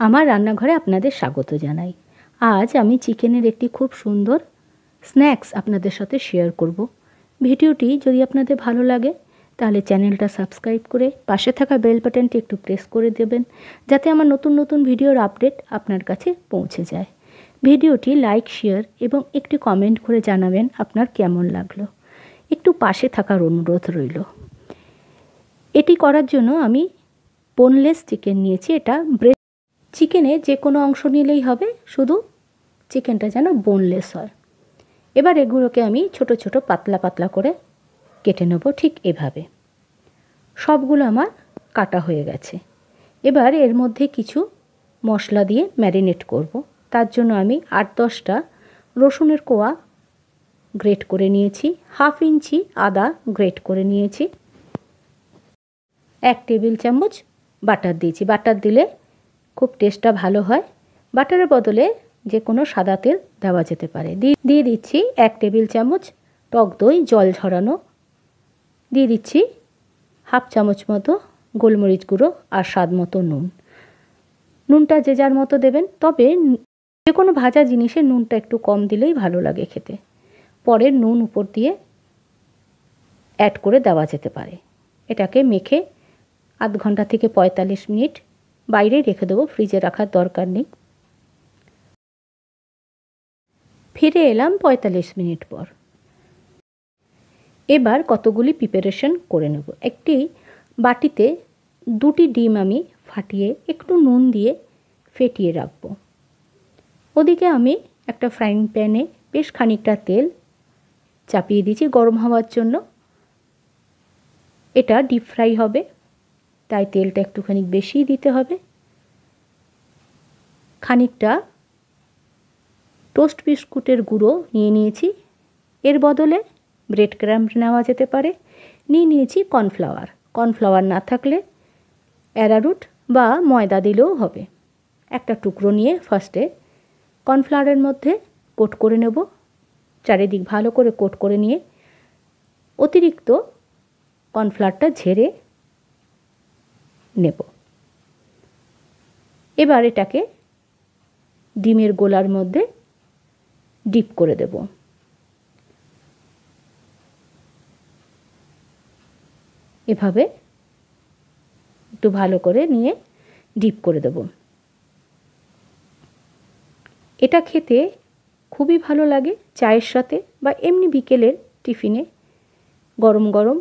আমার রান্নাঘরে আপনাদের স্বাগত জানাই। আজ আমি চিকেনের একটি খুব সুন্দর স্ন্যাক্স আপনাদের সাথে শেয়ার করব। ভিডিওটি যদি আপনাদের ভালো লাগে, তাহলে চ্যানেলটা সাবস্ক্রাইব করে পাশে থাকা বেল বাটনটি একটু প্রেস করে দেবেন, যাতে আমার নতুন নতুন ভিডিওর আপডেট আপনার কাছে পৌঁছে যায়। ভিডিওটি লাইক, শেয়ার এবং একটি কমেন্ট করে জানাবেন আপনার কেমন লাগল। একটু পাশে থাকার অনুরোধ রইল। এটি করার জন্য আমি বোনলেস চিকেন নিয়েছি, এটা ব্রেড চিকেনে যে কোনো অংশ নিলেই হবে, শুধু চিকেনটা যেন বোনলেস হয়। এবার এগুলোকে আমি ছোট ছোট পাতলা পাতলা করে কেটে নেব ঠিক এভাবে। সবগুলো আমার কাটা হয়ে গেছে। এবার এর মধ্যে কিছু মশলা দিয়ে ম্যারিনেট করব। তার জন্য আমি আট দশটা রসুনের কোয়া গ্রেট করে নিয়েছি, হাফ ইঞ্চি আদা গ্রেট করে নিয়েছি, এক টেবিল চামচ বাটার দিয়েছি। বাটার দিলে খুব টেস্টটা ভালো হয়। বাটারের বদলে যে কোনো সাদা তেল দেওয়া যেতে পারে। দিয়ে দিচ্ছি এক টেবিল চামচ টক দই, জল ঝরানো। দিয়ে দিচ্ছি হাফ চামচ মতো গোলমরিচ গুঁড়ো আর স্বাদ মতো নুন। নুনটা যে যার মতো দেবেন, তবে যে কোনো ভাজা জিনিসে নুনটা একটু কম দিলেই ভালো লাগে খেতে। পরে নুন উপর দিয়ে অ্যাড করে দেওয়া যেতে পারে। এটাকে মেখে আধ ঘণ্টা থেকে পঁয়তাল্লিশ মিনিট বাইরে রেখে দেবো, ফ্রিজে রাখার দরকার নেই। ফিরে এলাম পঁয়তাল্লিশ মিনিট পর। এবার কতগুলি প্রিপারেশন করে নেব। একটি বাটিতে দুটি ডিম আমি ফাটিয়ে একটু নুন দিয়ে ফেটিয়ে রাখব। ওদিকে আমি একটা ফ্রাইং প্যানে বেশ খানিকটা তেল চাপিয়ে দিয়েছি গরম হওয়ার জন্য। এটা ডিপ ফ্রাই হবে। তাই তেলটা একটুখানি বেশি দিতে হবে। খানিকটা টোস্ট বিস্কুটের গুঁড়ো নিয়ে নিয়েছি। এর বদলে ব্রেড ক্রাম্প নেওয়া যেতে পারে। নিয়ে নিয়েছি কর্নফ্লাওয়ার। কর্নফ্লাওয়ার না থাকলে অ্যারারুট বা ময়দা দিলেও হবে। একটা টুকরো নিয়ে ফার্স্টে কর্নফ্লাওয়ারের মধ্যে কোট করে নেব। চারিদিক ভালো করে কোট করে নিয়ে অতিরিক্ত কর্নফ্লাওয়ারটা ঝেড়ে নেব। এবার এটাকে ডিমের গোলার মধ্যে ডিপ করে দেব। এভাবে একটু ভালো করে নিয়ে ডিপ করে দেব। এটা খেতে খুবই ভালো লাগে চায়ের সাথে বা এমনি বিকেলের টিফিনে। গরম গরম,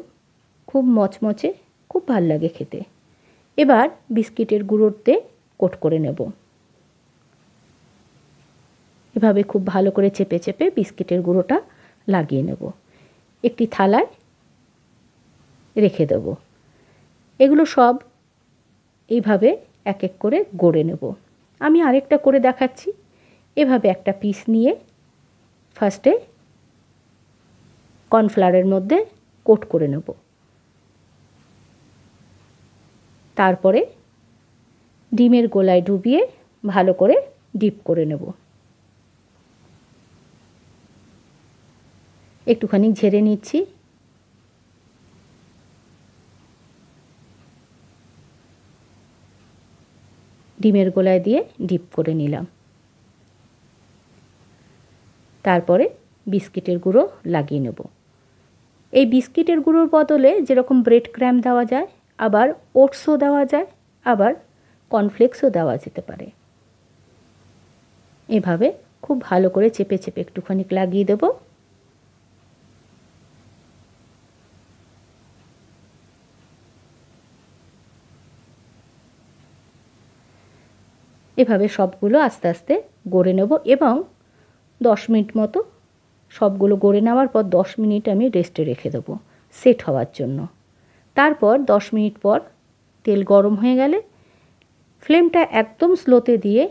খুব মচমচে, খুব ভালো লাগে খেতে। এবার বিস্কিটের গুঁড়োতে কোট করে নেব। এভাবে খুব ভালো করে চেপে চেপে বিস্কিটের গুঁড়োটা লাগিয়ে নেব। একটি থালায় রেখে দেব। এগুলো সব এইভাবে এক এক করে গড়ে নেব। আমি আরেকটা করে দেখাচ্ছি। এভাবে একটা পিস নিয়ে ফার্স্টে কর্নফ্লাওয়ারের মধ্যে কোট করে নেব। তারপরে ডিমের গোলায় ডুবিয়ে ভালো করে ডিপ করে নেব। একটুখানি ঝেড়ে নিচ্ছি। ডিমের গোলায় দিয়ে ডিপ করে নিলাম। তারপরে বিস্কিটের গুঁড়ো লাগিয়ে নেব। এই বিস্কিটের গুঁড়োর বদলে যেরকম ব্রেড ক্র্যাম দেওয়া যায় আবার ওটসও দেওয়া যায়, আবার কর্নফ্লেক্সও দেওয়া যেতে পারে। এভাবে খুব ভালো করে চেপে চেপে একটুখানি লাগিয়ে দেব। এভাবে সবগুলো আস্তে আস্তে গড়ে নেব এবং দশ মিনিট মতো সবগুলো গড়ে নেওয়ার পর দশ মিনিট আমি রেস্টে রেখে দেবো, সেট হওয়ার জন্য। তারপর দশ মিনিট পর তেল গরম হয়ে গেলে ফ্লেমটা একদম স্লোতে দিয়ে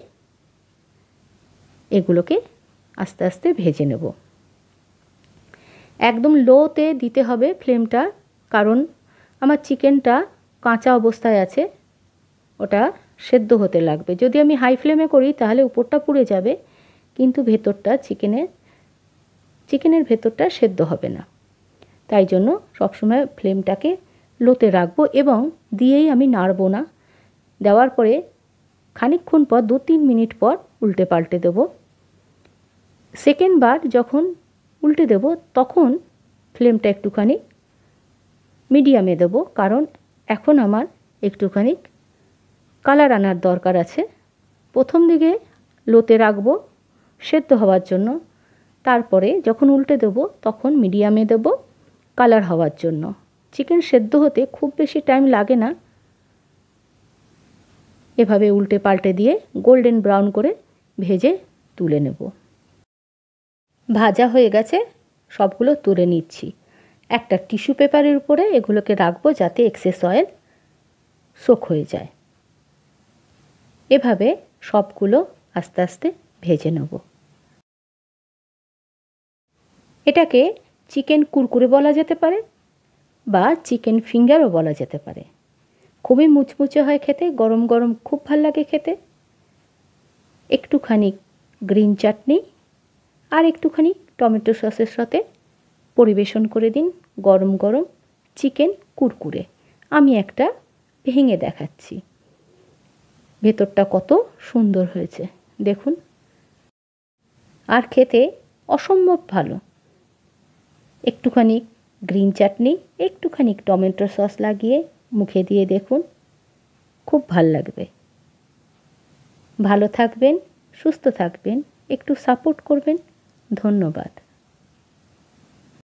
এগুলোকে আস্তে আস্তে ভেজে নেব। একদম লোতে দিতে হবে ফ্লেমটা, কারণ আমার চিকেনটা কাঁচা অবস্থায় আছে, ওটা সেদ্ধ হতে লাগবে। যদি আমি হাই ফ্লেমে করি তাহলে উপরটা পুড়ে যাবে, কিন্তু ভেতরটা চিকেনের চিকেনের ভেতরটা সেদ্ধ হবে না। তাই জন্য সবসময় ফ্লেমটাকে লোতে রাখব এবং দিয়েই আমি নাড়বো না। দেওয়ার পরে খানিকক্ষণ পর দু তিন মিনিট পর উল্টে পাল্টে দেব। সেকেন্ড বার যখন উল্টে দেব, তখন ফ্লেমটা একটুখানি মিডিয়ামে দেবো, কারণ এখন আমার একটুখানি কালার আনার দরকার আছে। প্রথম দিকে লোতে রাখব সেদ্ধ হওয়ার জন্য। তারপরে যখন উল্টে দেব, তখন মিডিয়ামে দেব কালার হওয়ার জন্য। চিকেন সেদ্ধ হতে খুব বেশি টাইম লাগে না। এভাবে উল্টে পাল্টে দিয়ে গোল্ডেন ব্রাউন করে ভেজে তুলে নেব। ভাজা হয়ে গেছে, সবগুলো তুলে নিচ্ছি। একটা টিস্যু পেপারের উপরে এগুলোকে রাখব যাতে এক্সেস অয়েল সোক হয়ে যায়। এভাবে সবগুলো আস্তে আস্তে ভেজে নেব। এটাকে চিকেন কুরকুরে বলা যেতে পারে। বা চিকেন ফিঙ্গারও বলা যেতে পারে। খুবই মুচমুচে হয় খেতে, গরম গরম খুব ভালো লাগে খেতে। একটুখানি গ্রিন চাটনি আর একটুখানি টমেটো সসের সাথে পরিবেশন করে দিন গরম গরম চিকেন কুরকুরে। আমি একটা ভেঙে দেখাচ্ছি। ভেতরটা কত সুন্দর হয়েছে, দেখুন। আর খেতে অসম্ভব ভালো। একটুখানি গ্রিন চাটনি, একটুখানি টমেটো সস লাগিয়ে মুখে দিয়ে দেখুন, খুব ভালো লাগবে। ভালো থাকবেন, সুস্থ থাকবেন, একটু সাপোর্ট করবেন, ধন্যবাদ।